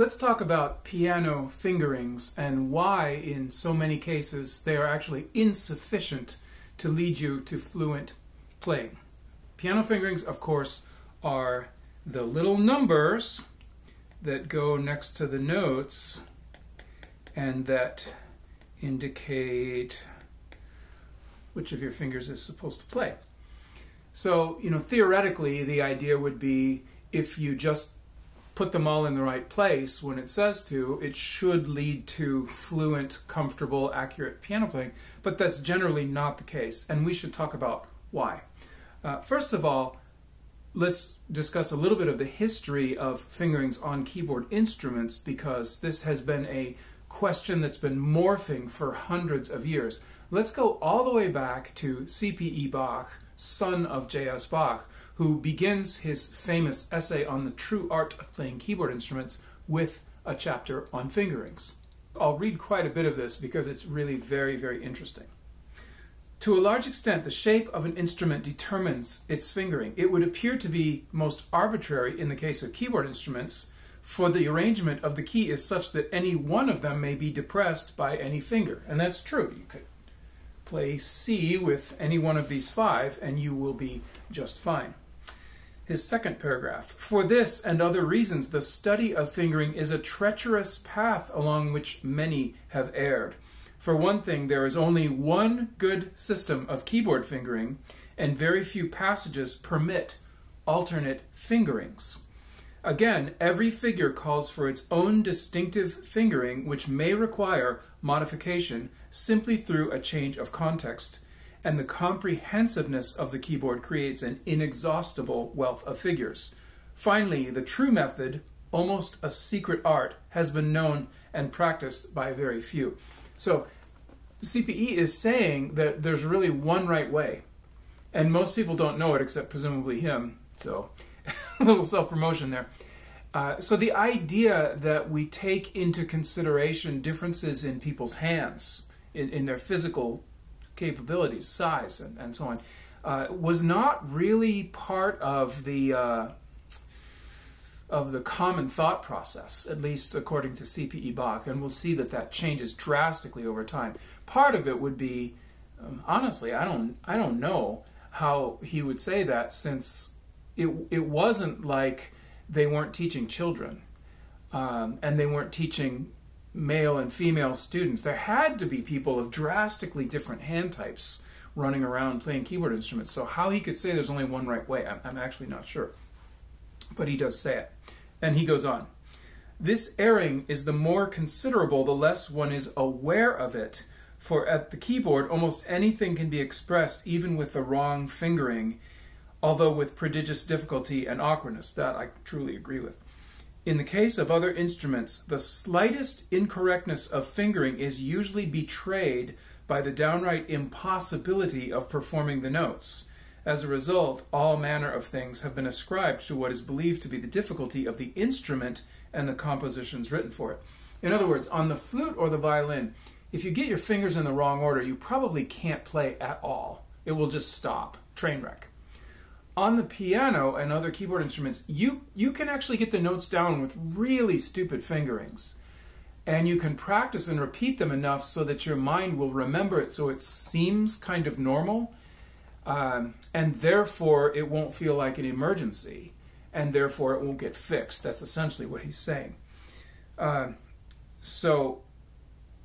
let's talk about piano fingerings and why, in so many cases, they are actually insufficient to lead you to fluent playing. Piano fingerings, of course, are the little numbers that go next to the notes and that indicate which of your fingers is supposed to play. So, you know, theoretically, the idea would be if you just put them all in the right place when it says to, it should lead to fluent, comfortable, accurate piano playing. But that's generally not the case, and we should talk about why. Uh, first of all, let's discuss a little bit of the history of fingerings on keyboard instruments because this has been a question that's been morphing for hundreds of years. Let's go all the way back to C.P.E. Bach, son of J.S. Bach, who begins his famous essay on the true art of playing keyboard instruments with a chapter on fingerings. I'll read quite a bit of this because it's really very, very interesting. To a large extent, the shape of an instrument determines its fingering. It would appear to be most arbitrary in the case of keyboard instruments, for the arrangement of the key is such that any one of them may be depressed by any finger. And that's true. You could play C with any one of these five, and you will be just fine. His second paragraph For this and other reasons, the study of fingering is a treacherous path along which many have erred. For one thing, there is only one good system of keyboard fingering, and very few passages permit alternate fingerings. Again, every figure calls for its own distinctive fingering, which may require modification simply through a change of context, and the comprehensiveness of the keyboard creates an inexhaustible wealth of figures. Finally, the true method, almost a secret art, has been known and practiced by very few. So CPE is saying that there's really one right way, and most people don't know it except presumably him. So a little self promotion there. Uh, so the idea that we take into consideration differences in people's hands, in, in their physical capabilities, size, and, and so on, uh, was not really part of the uh, of the common thought process, at least according to C.P.E. Bach, and we'll see that that changes drastically over time. Part of it would be, um, honestly, I don't, I don't know how he would say that, since it, it wasn't like they weren't teaching children, um, and they weren't teaching male and female students. There had to be people of drastically different hand types running around playing keyboard instruments. So how he could say there's only one right way, I'm, I'm actually not sure but he does say it. And he goes on This erring is the more considerable the less one is aware of it, for at the keyboard almost anything can be expressed even with the wrong fingering, although with prodigious difficulty and awkwardness. That I truly agree with. In the case of other instruments, the slightest incorrectness of fingering is usually betrayed by the downright impossibility of performing the notes. As a result, all manner of things have been ascribed to what is believed to be the difficulty of the instrument and the compositions written for it. In other words, on the flute or the violin, if you get your fingers in the wrong order, you probably can't play at all. It will just stop. Train wreck. On the piano and other keyboard instruments, you, you can actually get the notes down with really stupid fingerings. And you can practice and repeat them enough so that your mind will remember it so it seems kind of normal um, and therefore it won't feel like an emergency, and therefore it won't get fixed. That's essentially what he's saying. Uh, so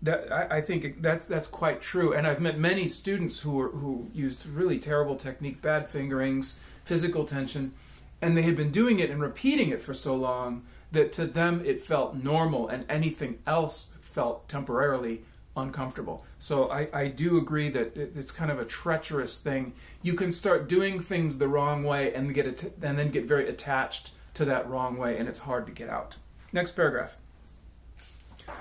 that I, I, think that's that's quite true. And I've met many students who were, who used really terrible technique, bad fingerings, physical tension, and they had been doing it and repeating it for so long that to them it felt normal, and anything else felt temporarily uncomfortable. So I, I do agree that it's kind of a treacherous thing. You can start doing things the wrong way and get and then get very attached to that wrong way, and it's hard to get out. Next paragraph.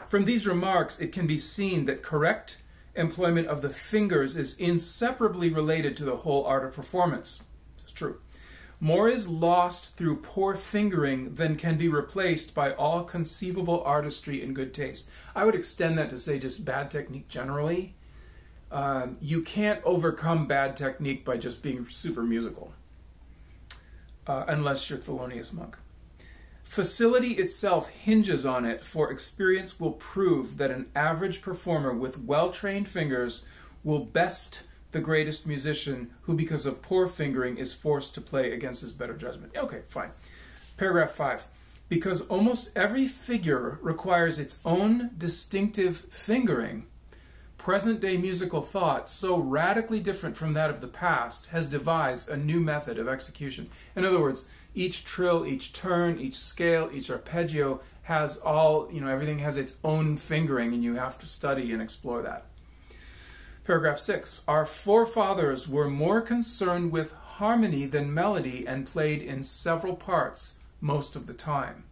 From these remarks, it can be seen that correct employment of the fingers is inseparably related to the whole art of performance. Is true. More is lost through poor fingering than can be replaced by all conceivable artistry and good taste. I would extend that to say just bad technique generally. Um, you can't overcome bad technique by just being super musical, uh, unless you're Thelonious Monk. Facility itself hinges on it, for experience will prove that an average performer with well trained fingers will best the greatest musician who, because of poor fingering, is forced to play against his better judgment. Okay, fine. Paragraph 5. Because almost every figure requires its own distinctive fingering, present day musical thought, so radically different from that of the past, has devised a new method of execution. In other words, each trill, each turn, each scale, each arpeggio has all, you know, everything has its own fingering, and you have to study and explore that. Paragraph 6 Our forefathers were more concerned with harmony than melody and played in several parts most of the time.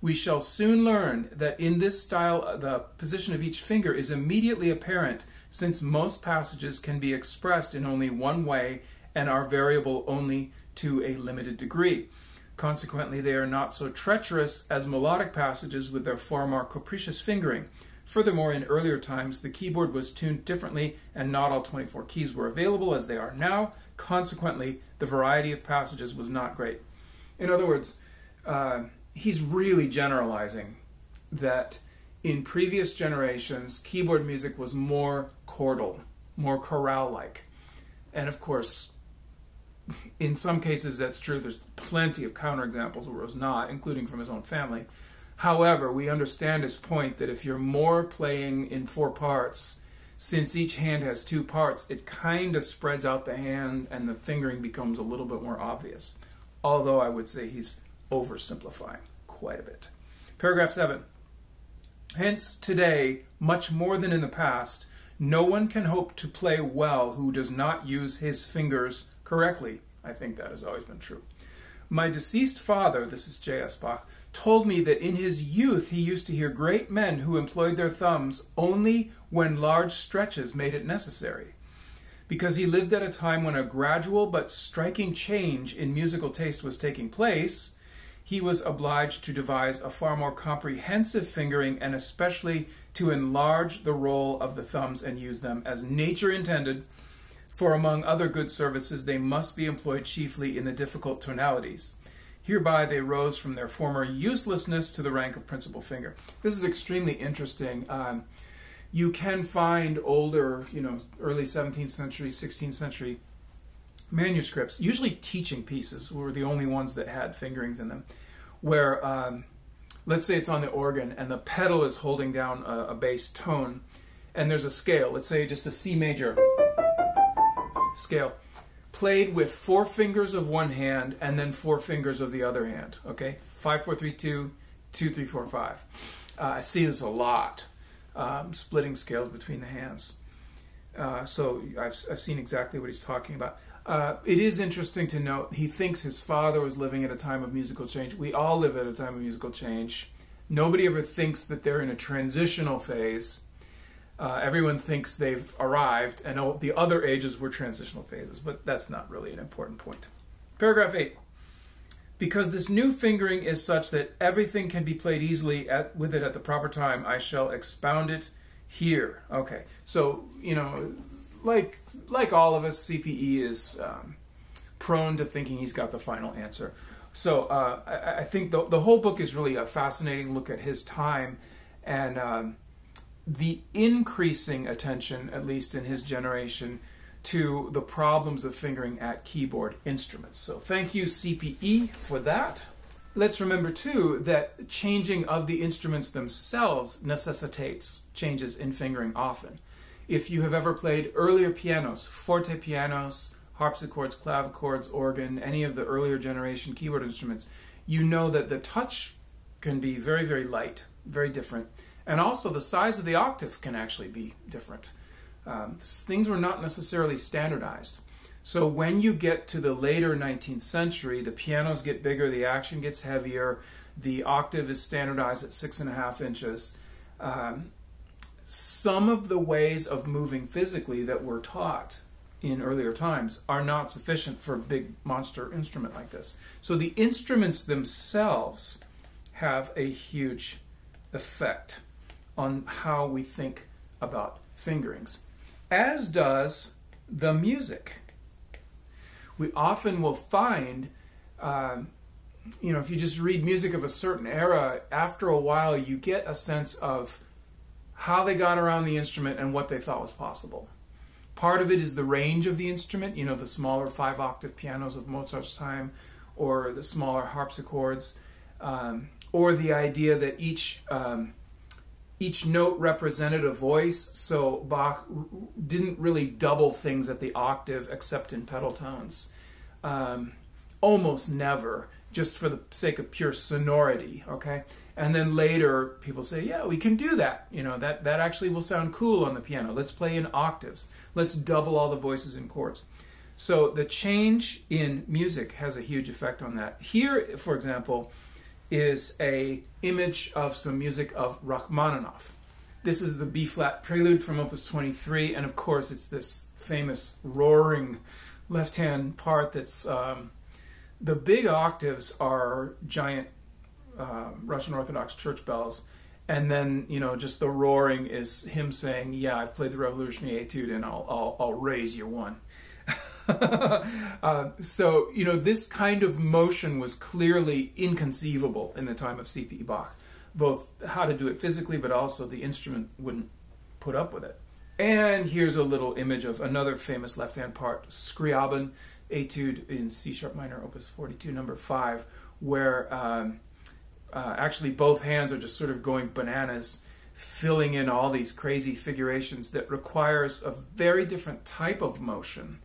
We shall soon learn that in this style the position of each finger is immediately apparent since most passages can be expressed in only one way and are variable only to a limited degree. Consequently, they are not so treacherous as melodic passages with their far more capricious fingering. Furthermore, in earlier times, the keyboard was tuned differently and not all 24 keys were available as they are now. Consequently, the variety of passages was not great. In other words, uh, he's really generalizing that in previous generations, keyboard music was more chordal, more chorale like. And of course, in some cases that's true. There's plenty of counterexamples where it was not, including from his own family. However, we understand his point that if you're more playing in four parts, since each hand has two parts, it kind of spreads out the hand and the fingering becomes a little bit more obvious. Although I would say he's oversimplifying quite a bit. Paragraph 7. Hence, today, much more than in the past, no one can hope to play well who does not use his fingers correctly. I think that has always been true. My deceased father, this is J.S. Bach, told me that in his youth he used to hear great men who employed their thumbs only when large stretches made it necessary. Because he lived at a time when a gradual but striking change in musical taste was taking place, he was obliged to devise a far more comprehensive fingering and especially to enlarge the role of the thumbs and use them as nature intended. For among other good services, they must be employed chiefly in the difficult tonalities. Hereby they rose from their former uselessness to the rank of principal finger. This is extremely interesting. Um, you can find older, you know, early 17th century, 16th century manuscripts, usually teaching pieces were the only ones that had fingerings in them, where um, let's say it's on the organ and the pedal is holding down a, a bass tone, and there's a scale, let's say just a C major scale played with four fingers of one hand and then four fingers of the other hand. Okay, five, four, three, two, two, three, four, five. Uh, I see this a lot, um, splitting scales between the hands. Uh, so I've, I've seen exactly what he's talking about. Uh, it is interesting to note he thinks his father was living at a time of musical change. We all live at a time of musical change. Nobody ever thinks that they're in a transitional phase uh, everyone thinks they've arrived, and oh, the other ages were transitional phases, but that's not really an important point. Paragraph 8. Because this new fingering is such that everything can be played easily at, with it at the proper time, I shall expound it here. Okay, so, you know, like, like all of us, CPE is um, prone to thinking he's got the final answer. So uh, I, I, think the, the whole book is really a fascinating look at his time and. Um, the increasing attention, at least in his generation, to the problems of fingering at keyboard instruments. So thank you, CPE, for that. Let's remember, too, that changing of the instruments themselves necessitates changes in fingering often. If you have ever played earlier pianos, forte pianos, harpsichords, clavichords, organ, any of the earlier generation keyboard instruments, you know that the touch can be very, very light, very different and also, the size of the octave can actually be different. Um, things were not necessarily standardized. So when you get to the later 19th century, the pianos get bigger, the action gets heavier, the octave is standardized at six and a half inches. Um, some of the ways of moving physically that were taught in earlier times are not sufficient for a big monster instrument like this. So the instruments themselves have a huge effect on how we think about fingerings, as does the music. We often will find um, you know, if you just read music of a certain era, after a while you get a sense of how they got around the instrument and what they thought was possible. Part of it is the range of the instrument, you know, the smaller five octave pianos of Mozart's time or the smaller harpsichords, um, or the idea that each um, each note represented a voice. So Bach didn't really double things at the octave except in pedal tones. Um, almost never, just for the sake of pure sonority, okay? And then later people say, yeah, we can do that. You know, that, that actually will sound cool on the piano. Let's play in octaves. Let's double all the voices in chords. So the change in music has a huge effect on that. Here, for example, is a image of some music of Rachmaninoff. This is the B flat prelude from Opus 23, and of course, it's this famous roaring left hand part that's um, the big octaves are giant uh, Russian Orthodox church bells. And then, you know, just the roaring is him saying, Yeah, I've played the Revolutionary Etude and I'll, I'll, I'll raise you one. uh, so, you know, this kind of motion was clearly inconceivable in the time of C.P. Bach, both how to do it physically, but also the instrument wouldn't put up with it. And here's a little image of another famous left hand part, Scriabin etude in C sharp minor, opus 42, number 5, where um, uh, actually both hands are just sort of going bananas, filling in all these crazy figurations that requires a very different type of motion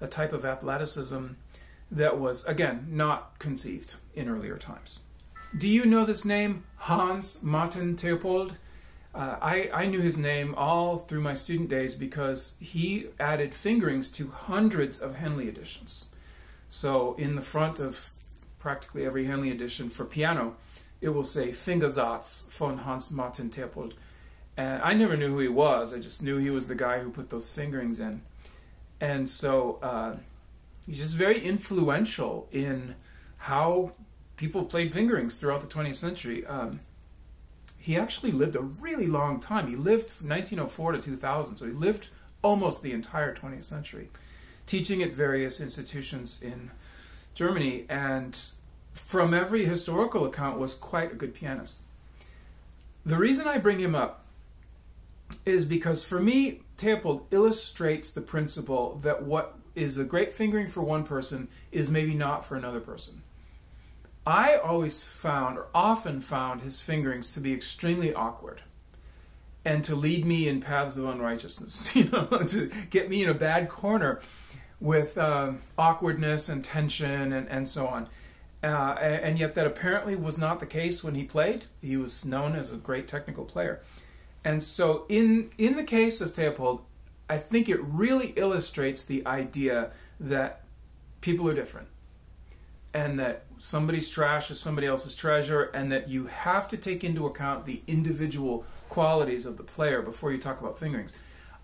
a type of athleticism that was, again, not conceived in earlier times. Do you know this name, Hans Martin Theopold? Uh, I, I knew his name all through my student days because he added fingerings to hundreds of Henle editions. So, in the front of practically every Henle edition for piano, it will say Fingersatz von Hans Martin Theopold. And I never knew who he was, I just knew he was the guy who put those fingerings in and so uh, he's just very influential in how people played fingerings throughout the 20th century. Um, he actually lived a really long time. He lived from 1904 to 2000, so he lived almost the entire 20th century, teaching at various institutions in Germany, and from every historical account was quite a good pianist. The reason I bring him up is because for me, Theopold illustrates the principle that what is a great fingering for one person is maybe not for another person. I always found, or often found, his fingerings to be extremely awkward and to lead me in paths of unrighteousness, you know, to get me in a bad corner with uh, awkwardness and tension and, and so on. Uh, and yet, that apparently was not the case when he played. He was known as a great technical player. And so, in in the case of Theopold, I think it really illustrates the idea that people are different, and that somebody's trash is somebody else's treasure, and that you have to take into account the individual qualities of the player before you talk about fingerings.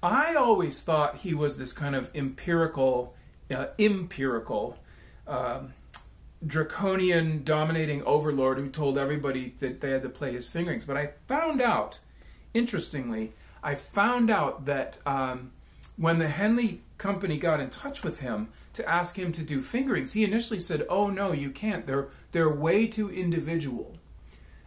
I always thought he was this kind of empirical, uh, empirical. Um, draconian dominating overlord who told everybody that they had to play his fingerings. But I found out interestingly, I found out that um, when the Henle company got in touch with him to ask him to do fingerings, he initially said, "Oh no, you can't. They're they're way too individual.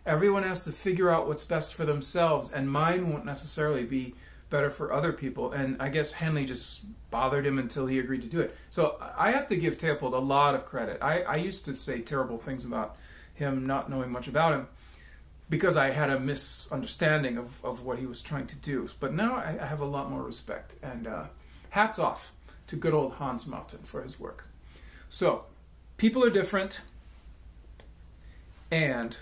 Everyone has to figure out what's best for themselves, and mine won't necessarily be better for other people." And I guess Henle just bothered him until he agreed to do it. So I have to give Theopold a lot of credit. I, I used to say terrible things about him, not knowing much about him because I had a misunderstanding of, of what he was trying to do. But now I, I have a lot more respect. And uh, hats off to good old Hans Martin for his work. So, people are different, and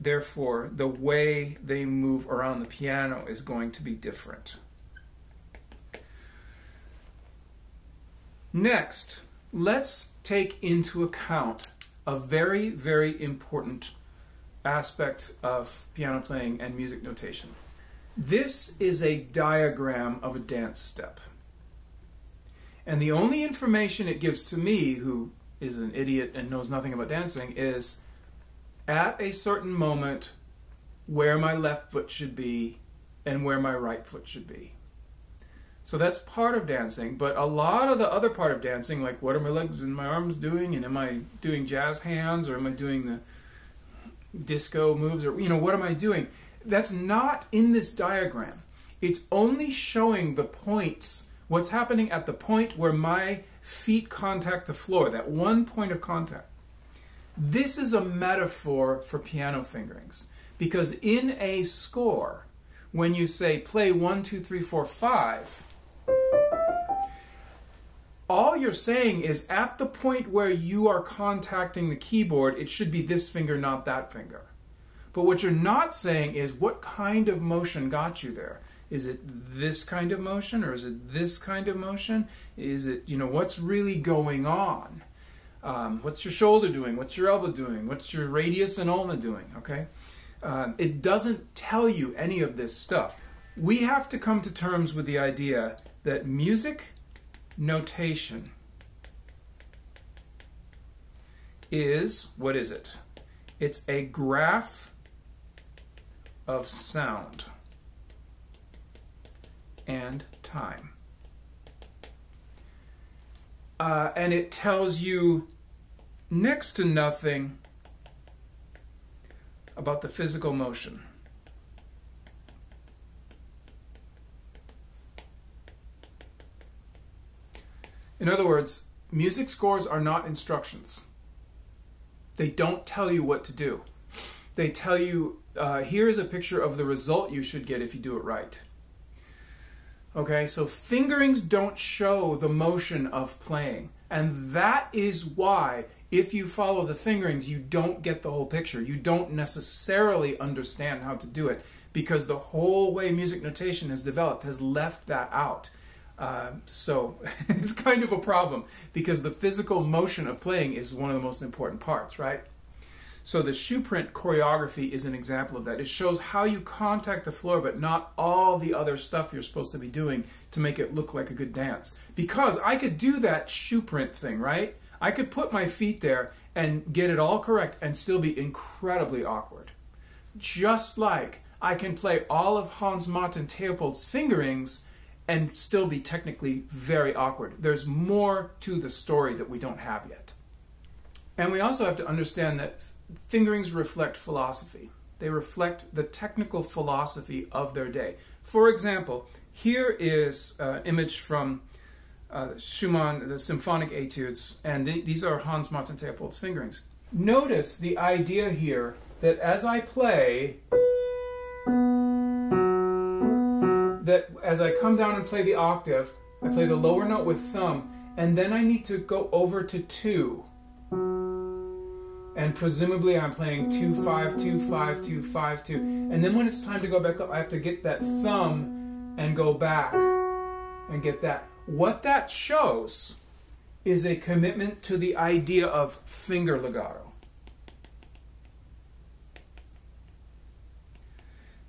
therefore the way they move around the piano is going to be different. Next, let's take into account a very, very important aspect of piano playing and music notation. This is a diagram of a dance step. And the only information it gives to me, who is an idiot and knows nothing about dancing, is at a certain moment where my left foot should be and where my right foot should be. So that's part of dancing, but a lot of the other part of dancing, like what are my legs and my arms doing, and am I doing jazz hands or am I doing the disco moves or you know what am I doing? That's not in this diagram. It's only showing the points, what's happening at the point where my feet contact the floor, that one point of contact. This is a metaphor for piano fingerings because in a score, when you say play one, two, three, four, five, all you're saying is at the point where you are contacting the keyboard, it should be this finger, not that finger. But what you're not saying is what kind of motion got you there. Is it this kind of motion or is it this kind of motion? Is it, you know, what's really going on? Um, what's your shoulder doing? What's your elbow doing? What's your radius and ulna doing? Okay? Um, it doesn't tell you any of this stuff. We have to come to terms with the idea that music notation is what is it? It's a graph of sound and time. Uh, and it tells you next to nothing about the physical motion. In other words, music scores are not instructions. They don't tell you what to do. They tell you, uh, here is a picture of the result you should get if you do it right. Okay, so fingerings don't show the motion of playing. And that is why, if you follow the fingerings, you don't get the whole picture. You don't necessarily understand how to do it because the whole way music notation has developed has left that out. Uh, so it's kind of a problem because the physical motion of playing is one of the most important parts, right? So the shoe print choreography is an example of that. It shows how you contact the floor, but not all the other stuff you're supposed to be doing to make it look like a good dance. Because I could do that shoe print thing, right? I could put my feet there and get it all correct and still be incredibly awkward. Just like I can play all of Hans Martin Theopold's fingerings and still be technically very awkward. There's more to the story that we don't have yet. And we also have to understand that fingerings reflect philosophy. They reflect the technical philosophy of their day. For example, here is an image from uh, Schumann, the symphonic etudes, and th- these are Hans Martin Theopold's fingerings. Notice the idea here that as I play, that as I come down and play the octave, I play the lower note with thumb, and then I need to go over to two. And presumably I'm playing two, five, two, five, two, five, two. And then when it's time to go back up, I have to get that thumb and go back and get that. What that shows is a commitment to the idea of finger legato.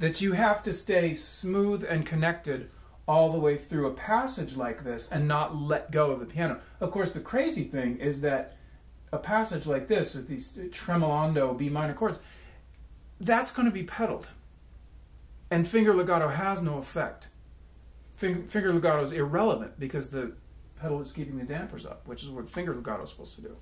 That you have to stay smooth and connected all the way through a passage like this and not let go of the piano. Of course, the crazy thing is that a passage like this with these tremolando B minor chords, that's going to be pedaled. And finger legato has no effect. Finger, finger legato is irrelevant because the pedal is keeping the dampers up, which is what finger legato is supposed to do.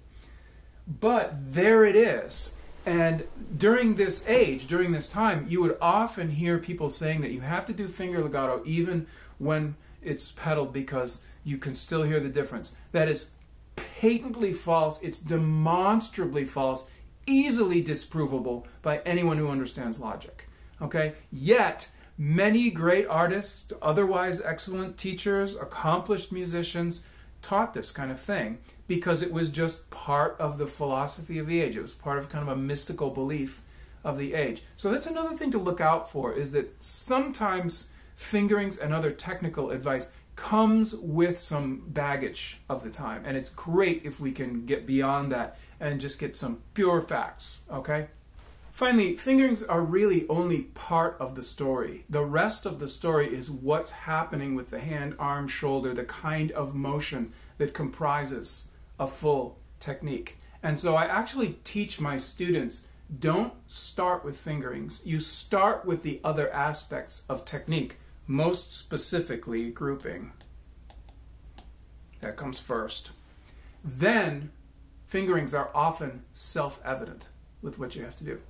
But there it is. And during this age, during this time, you would often hear people saying that you have to do finger legato even when it's pedaled because you can still hear the difference. That is patently false, it's demonstrably false, easily disprovable by anyone who understands logic. Okay? Yet, many great artists, otherwise excellent teachers, accomplished musicians, taught this kind of thing because it was just part of the philosophy of the age. It was part of kind of a mystical belief of the age. So that's another thing to look out for is that sometimes fingerings and other technical advice comes with some baggage of the time and it's great if we can get beyond that and just get some pure facts, okay? Finally, fingerings are really only part of the story. The rest of the story is what's happening with the hand, arm, shoulder, the kind of motion that comprises a full technique. And so I actually teach my students don't start with fingerings. You start with the other aspects of technique most specifically grouping. That comes first. Then, fingerings are often self evident with what you have to do.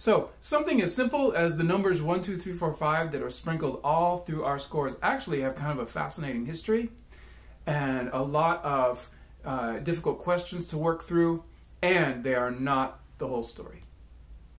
So, something as simple as the numbers 1, 2, 3, 4, 5 that are sprinkled all through our scores actually have kind of a fascinating history and a lot of uh, difficult questions to work through, and they are not the whole story.